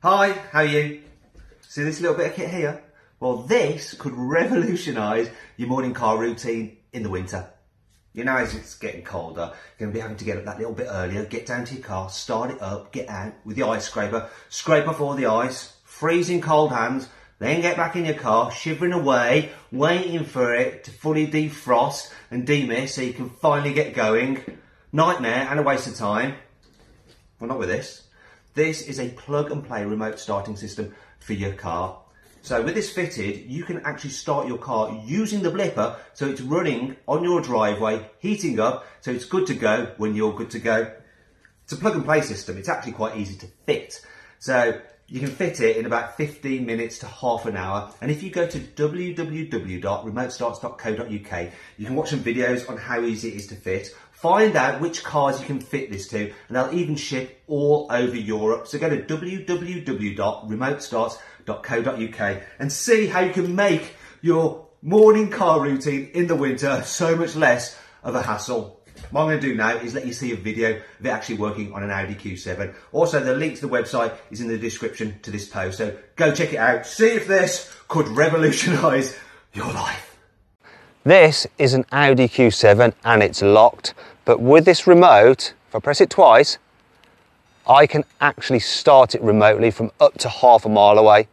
Hi, how are you? See this little bit of kit here? Well, this could revolutionise your morning car routine in the winter. You know, as it's getting colder, you're going to be having to get up that little bit earlier, get down to your car, start it up, get out with the ice scraper, scrape off all the ice, freezing cold hands, then get back in your car, shivering away, waiting for it to fully defrost and demist so you can finally get going. Nightmare and a waste of time. Well, not with this. This is a plug and play remote starting system for your car. So with this fitted, you can actually start your car using the blipper so it's running on your driveway, heating up, so it's good to go when you're good to go. It's a plug and play system. It's actually quite easy to fit. So you can fit it in about 15 minutes to half an hour. And if you go to www.remotestarts.co.uk, you can watch some videos on how easy it is to fit. Find out which cars you can fit this to, and they'll even ship all over Europe. So go to www.remotestarts.co.uk and see how you can make your morning car routine in the winter so much less of a hassle. What I'm going to do now is let you see a video of it actually working on an Audi Q7. Also, the link to the website is in the description to this post, so go check it out. See if this could revolutionise your life. This is an Audi Q7 and it's locked, but with this remote, if I press it twice, I can actually start it remotely from up to half a mile away.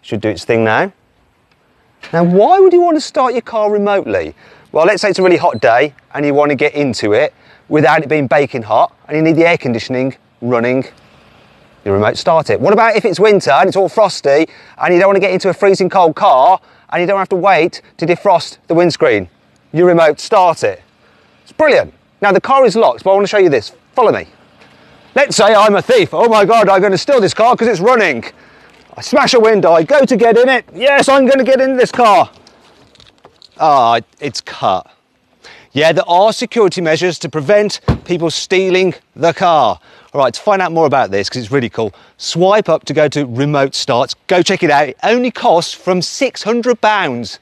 Should do its thing now. Now, why would you want to start your car remotely? Well, let's say it's a really hot day and you want to get into it without it being baking hot and you need the air conditioning running, your remote start it. What about if it's winter and it's all frosty and you don't want to get into a freezing cold car and you don't have to wait to defrost the windscreen? Your remote start it. It's brilliant. Now the car is locked, but I want to show you this. Follow me. Let's say I'm a thief. Oh my God, I'm going to steal this car because it's running. I smash a window, I go to get in it. Yes, I'm going to get in this car. Ah, oh, it's cut. Yeah, there are security measures to prevent people stealing the car. All right, to find out more about this, because it's really cool, swipe up to go to remote starts. Go check it out. It only costs from £600.